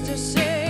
to say